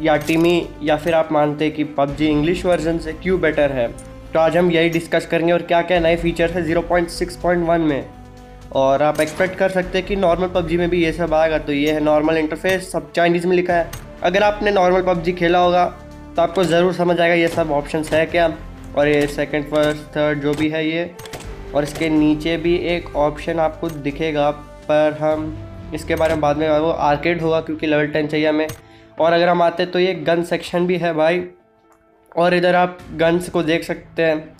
या टीमी या फिर आप मानते हैं कि पबजी इंग्लिश वर्जन से क्यों बेटर है? तो आज हम यही डिस्कस करेंगे और क्या क्या नए फीचर्स है 0.6.1 में। और आप एक्सपेक्ट कर सकते हैं कि नॉर्मल पबजी में भी ये सब आएगा तो ये है नॉर्मल इंटरफेस सब चाइनीज़ में लिखा है। अगर आपने नॉर्मल पबजी खेला होगा तो आपको ज़रूर समझ आएगा ये सब ऑप्शन है क्या। और ये सेकेंड फ़र्स्ट थर्ड जो भी है ये। और इसके नीचे भी एक ऑप्शन आपको दिखेगा, पर हम इसके बारे में बाद में वो आर्केड होगा, क्योंकि लेवल टेन चाहिए हमें। और अगर हम आते तो ये गन सेक्शन भी है भाई। और इधर आप गन्स को देख सकते हैं।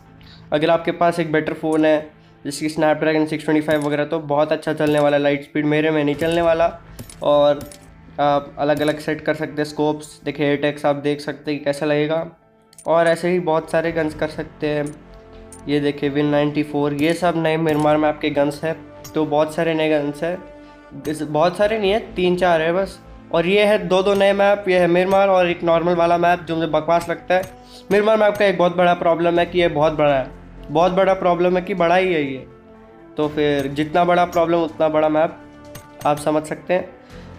अगर आपके पास एक बेटर फ़ोन है जिसकी स्नैपड्रैगन 625 वगैरह तो बहुत अच्छा चलने वाला लाइट स्पीड मेरे में नहीं चलने वाला। और आप अलग अलग सेट कर सकते हैं स्कोप्स देखिए एटेक्स आप देख सकते हैं कि कैसा लगेगा। और ऐसे ही बहुत सारे गन्स कर सकते हैं। ये देखिए विन 94 ये सब नए मिरमार में आपके गन्स हैं। तो बहुत सारे नए गन्स हैं। बहुत सारे नहीं है, तीन चार है बस। और ये है दो दो नए मैप ये है मिरमार और एक नॉर्मल वाला मैप जो मुझे बकवास लगता है। मिरमार मैप का एक बहुत बड़ा प्रॉब्लम है कि ये बहुत बड़ा है। बहुत बड़ा प्रॉब्लम है कि बड़ा ही है ये। तो फिर जितना बड़ा प्रॉब्लम उतना बड़ा मैप आप समझ सकते हैं।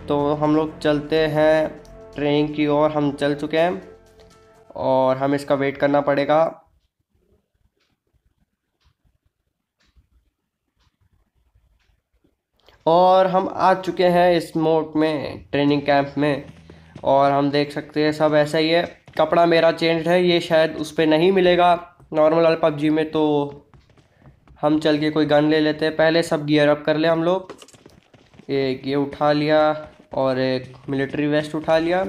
तो हम लोग चलते हैं ट्रेन की ओर, हम चल चुके हैं और हमें इसका वेट करना पड़ेगा। और हम आ चुके हैं इस मोड में ट्रेनिंग कैंप में। और हम देख सकते हैं सब ऐसा ही है। कपड़ा मेरा चेंज है, ये शायद उस पर नहीं मिलेगा। नॉर्मल वाले पबजी में तो हम चल के कोई गन ले लेते हैं। पहले सब गियर अप कर ले हम लोग। एक ये उठा लिया और एक मिलिट्री वेस्ट उठा लिया।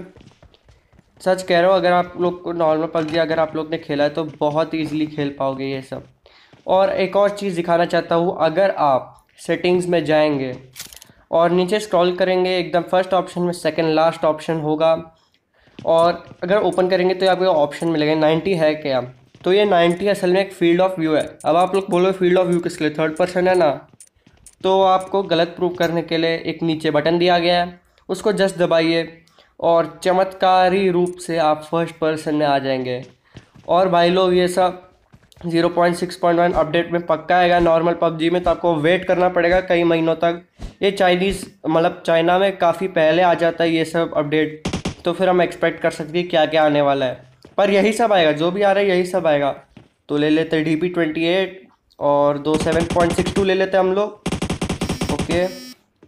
सच कह रहा हूँ, अगर आप लोग को नॉर्मल पबजी अगर आप लोग ने खेला है तो बहुत ईजिली खेल पाओगे ये सब। और एक और चीज़ दिखाना चाहता हूँ, अगर आप सेटिंग्स में जाएँगे। और नीचे स्क्रॉल करेंगे, एकदम फ़र्स्ट ऑप्शन में सेकंड लास्ट ऑप्शन होगा। और अगर ओपन करेंगे तो आपको ऑप्शन मिलेगा नाइन्टी है क्या? तो ये नाइन्टी असल में एक फ़ील्ड ऑफ़ व्यू है। अब आप लोग बोलो फ़ील्ड ऑफ़ व्यू किसके लिए? थर्ड पर्सन है ना? तो आपको गलत प्रूव करने के लिए एक नीचे बटन दिया गया है। उसको जस्ट दबाइए और चमत्कारी रूप से आप फ़र्स्ट पर्सन में आ जाएँगे। और भाई लोग ये सब 0.6.1 अपडेट में पक्का आएगा। नॉर्मल पबजी में तो आपको वेट करना पड़ेगा कई महीनों तक। ये चाइनीज़ मतलब चाइना में काफ़ी पहले आ जाता है ये सब अपडेट तो फिर हम एक्सपेक्ट कर सकते हैं क्या क्या आने वाला है। पर यही सब आएगा, जो भी आ रहा है यही सब आएगा। तो ले लेते डी पी ट्वेंटी एट और दो सेवन पॉइंट सिक्स टू ले लेते हम लोग। ओके।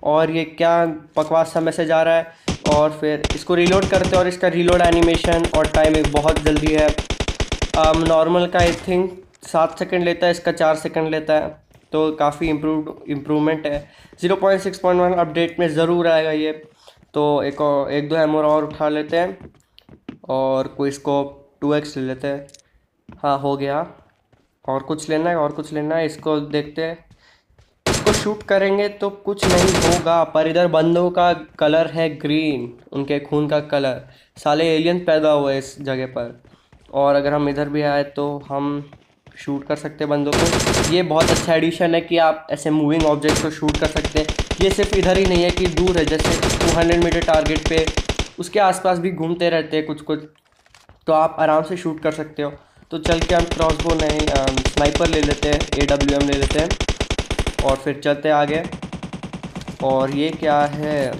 और ये क्या बकवास सा मैसेज आ रहा है। और फिर इसको रीलोड करते हैं और इसका रीलोड एनिमेशन और टाइमिंग बहुत जल्दी है। नॉर्मल का आई थिंक सात सेकंड लेता है, इसका चार सेकंड लेता है तो काफ़ी इम्प्रूव इम्प्रूवमेंट है। Zero point six point one update में ज़रूर आएगा ये। तो एक और, एक दो एमोर और उठा लेते हैं, और कोई स्कोप टू एक्स ले लेते हैं। हाँ हो गया। और कुछ लेना है, और कुछ लेना है, इसको देखते हैं। इसको शूट करेंगे तो कुछ नहीं होगा, पर इधर बंदों का कलर है ग्रीन उनके खून का कलर साले एलियन पैदा हुए इस जगह पर। और अगर हम इधर भी आए तो हम शूट कर सकते हैं बंदों को। ये बहुत अच्छा एडिशन है कि आप ऐसे मूविंग ऑब्जेक्ट को शूट कर सकते हैं। ये सिर्फ़ इधर ही नहीं है कि दूर है, जैसे 200 मीटर टारगेट पे उसके आसपास भी घूमते रहते हैं कुछ कुछ तो आप आराम से शूट कर सकते हो। तो चल के हम क्रॉसबो नहीं स्नाइपर ले लेते हैं ए डब्ल्यू एम ले लेते हैं और फिर चलते आगे। और ये क्या है?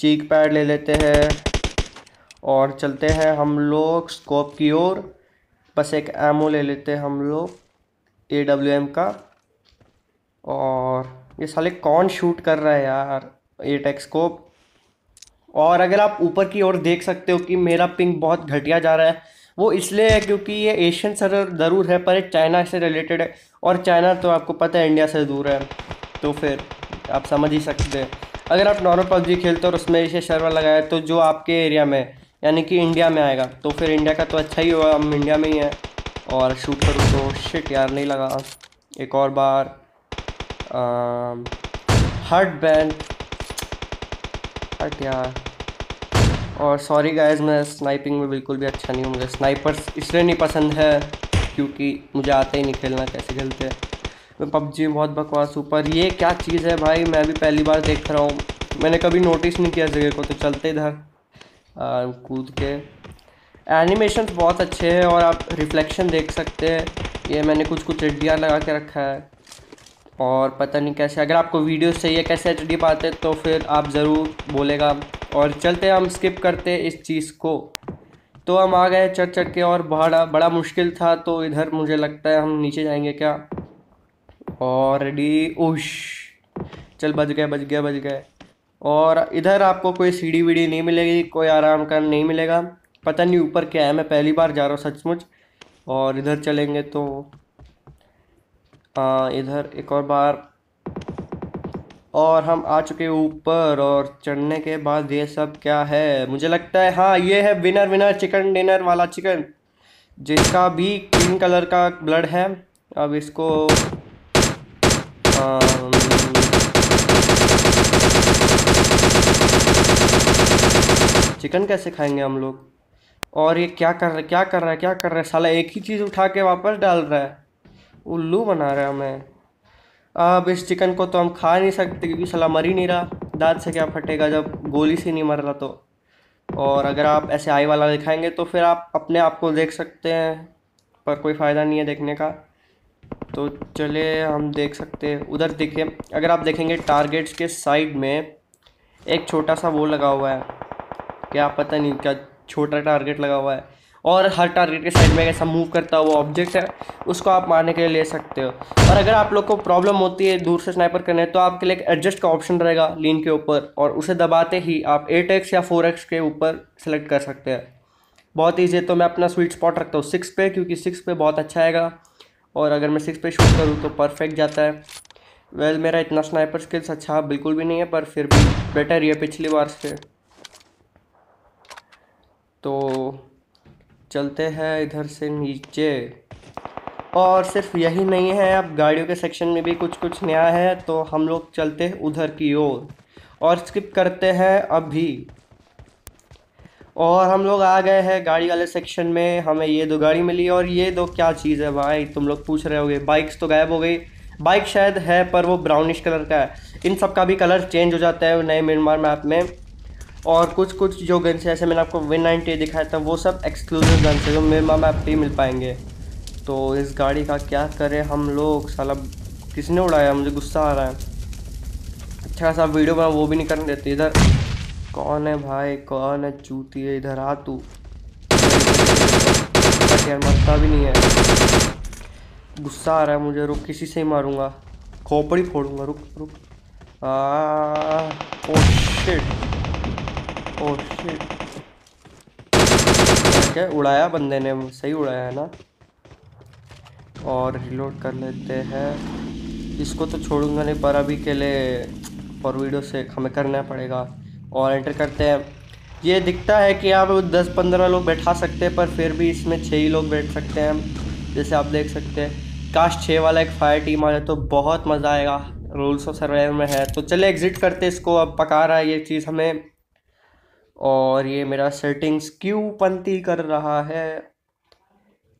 चीक पैड ले लेते हैं। और चलते हैं हम लोग स्कोप की ओर। बस एक एमओ ले लेते हैं हम लोग ए डब्ल्यू एम का। और ये साले कौन शूट कर रहा है यार ए टेक्सकोप और अगर आप ऊपर की ओर देख सकते हो कि मेरा पिंक बहुत घटिया जा रहा है, वो इसलिए है क्योंकि ये एशियन सर्वर ज़रूर है, पर चाइना से रिलेटेड है। और चाइना तो आपको पता है इंडिया से दूर है। तो फिर आप समझ ही सकते हैं। अगर आप नॉर्मल पबजी खेलते हो और उसमें एशिया सर्वर लगाए तो जो आपके एरिया में यानी कि इंडिया में आएगा। तो फिर इंडिया का तो अच्छा ही होगा हम इंडिया में ही हैं। और शूट करूँ तो शिट यार, नहीं लगा। एक और बार हर्ट बैंड हट यार। और सॉरी गाइस मैं स्नाइपिंग में बिल्कुल भी अच्छा नहीं हूँ। मुझे स्नाइपर्स इसलिए नहीं पसंद है, क्योंकि मुझे आता ही नहीं खेलना कैसे खेलते। मैं पबजी बहुत बकवास हूँ, पर ये क्या चीज़ है भाई? मैं भी पहली बार देख रहा हूँ। मैंने कभी नोटिस नहीं किया जगह को तो चलते इधर। कूद के। एनिमेशन बहुत अच्छे हैं और आप रिफ्लेक्शन देख सकते हैं। ये मैंने कुछ कुछ एच लगा के रखा है। और पता नहीं कैसे, अगर आपको वीडियो चाहिए कैसे एच डी पाते तो फिर आप ज़रूर बोलेगा। और चलते हम स्किप करते इस चीज़ को। तो हम आ गए चढ़ चढ़ के और बड़ा बड़ा मुश्किल था तो इधर मुझे लगता है हम नीचे जाएँगे क्या? और रेडी उश! चल, बज गए बज गए बज गए। और इधर आपको कोई सीढ़ी वीढ़ी नहीं मिलेगी कोई आराम का नहीं मिलेगा। पता नहीं ऊपर क्या है मैं पहली बार जा रहा हूँ सचमुच। और इधर चलेंगे तो आ, इधर एक और बार। और हम आ चुके ऊपर और चढ़ने के बाद ये सब क्या है? मुझे लगता है हाँ ये है विनर विनर चिकन डिनर वाला चिकन जिसका भी क्रीम कलर का ब्लड है। अब इसको चिकन कैसे खाएँगे हम लोग? और ये क्या कर रहा है क्या कर रहा है क्या कर रहा? है साला एक ही चीज़ उठा के वापस डाल रहा है। उल्लू बना रहा है हमें। अब इस चिकन को तो हम खा नहीं सकते क्योंकि साला मर ही नहीं रहा। दांत से क्या फटेगा जब गोली से नहीं मर रहा तो। और अगर आप ऐसे आई वाला दिखाएँगे तो फिर आप अपने आप को देख सकते हैं, पर कोई फ़ायदा नहीं है देखने का। तो चले, हम देख सकते हैं। उधर देखिए, अगर आप देखेंगे टारगेट्स के साइड में, एक छोटा सा वो लगा हुआ है। क्या पता नहीं, क्या छोटा टारगेट लगा हुआ है। और हर टारगेट के साइड में ऐसा मूव करता हुआ ऑब्जेक्ट है, उसको आप मारने के लिए ले सकते हो। और अगर आप लोग को प्रॉब्लम होती है दूर से स्नाइपर करने तो आपके लिए एक एडजस्ट का ऑप्शन रहेगा लीन के ऊपर। और उसे दबाते ही आप एट एक्स या फोर एक्स के ऊपर सेलेक्ट कर सकते हैं। बहुत ईजी है तो मैं अपना स्वीट स्पॉट रखता हूँ सिक्स पे, क्योंकि सिक्स पे बहुत अच्छा आएगा। और अगर मैं सिक्स पे शूट करूँ तो परफेक्ट जाता है। वेल well, मेरा इतना स्नाइपर स्किल्स अच्छा बिल्कुल भी नहीं है पर फिर भी बेटर ही है पिछली बार से। तो चलते हैं इधर से नीचे। और सिर्फ़ यही नहीं है अब गाड़ियों के सेक्शन में भी कुछ कुछ नया है तो हम लोग चलते हैं उधर की ओर। और, और स्किप करते हैं अभी। और हम लोग आ गए हैं गाड़ी वाले सेक्शन में। हमें ये दो गाड़ी मिली और ये दो क्या चीज़ है भाई? तुम लोग पूछ रहे होगे। बाइक्स तो गायब हो गई। बाइक शायद है, पर वो ब्राउनिश कलर का है। इन सब का भी कलर चेंज हो जाता है नए म्यांमार मैप में। और कुछ कुछ जो गन्स है, जैसे मैंने आपको विन नाइनटी दिखाया था, वो सब एक्सक्लूसिव गन्स है, जो म्यांमार मैप पे ही मिल पाएँगे। तो इस गाड़ी का क्या करें हम लोग? साला किसने उड़ाया? मुझे गुस्सा आ रहा है। अच्छा खासा वीडियो बना, वो भी नहीं करने देते। इधर कौन है भाई? कौन है? चूती है इधर, आ तू। यार मरता भी नहीं है। गुस्सा आ रहा है मुझे, रुक, किसी से ही मारूँगा। खोपड़ी फोड़ूँगा, रुक रुक। आ, ओ शिट ओ शिट क्या उड़ाया बंदे ने? सही उड़ाया है ना? और रिलोड कर लेते हैं। इसको तो छोड़ूँगा नहीं, पर अभी के लिए, और वीडियो से हमें करना पड़ेगा। और एंटर करते हैं। ये दिखता है कि आप दस पंद्रह लोग बैठा सकते हैं, पर फिर भी इसमें छः ही लोग बैठ सकते हैं। जैसे आप देख सकते हैं, काश छः वाला एक फायर टीम आ जाए तो बहुत मज़ा आएगा। रूल्स ऑफ़ सर्वाइवर में है। तो चले एग्ज़िट करते इसको। अब पका रहा है ये चीज़ हमें। और ये मेरा सेटिंग्स क्यों पंती कर रहा है?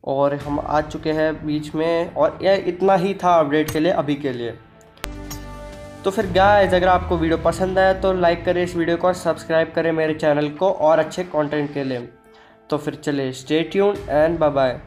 और हम आ चुके हैं बीच में। और ये इतना ही था अपडेट के लिए, अभी के लिए। तो फिर गाइस अगर आपको वीडियो पसंद आया तो लाइक करें इस वीडियो को और सब्सक्राइब करें मेरे चैनल को और अच्छे कंटेंट के लिए। तो फिर चले stay tune and bye bye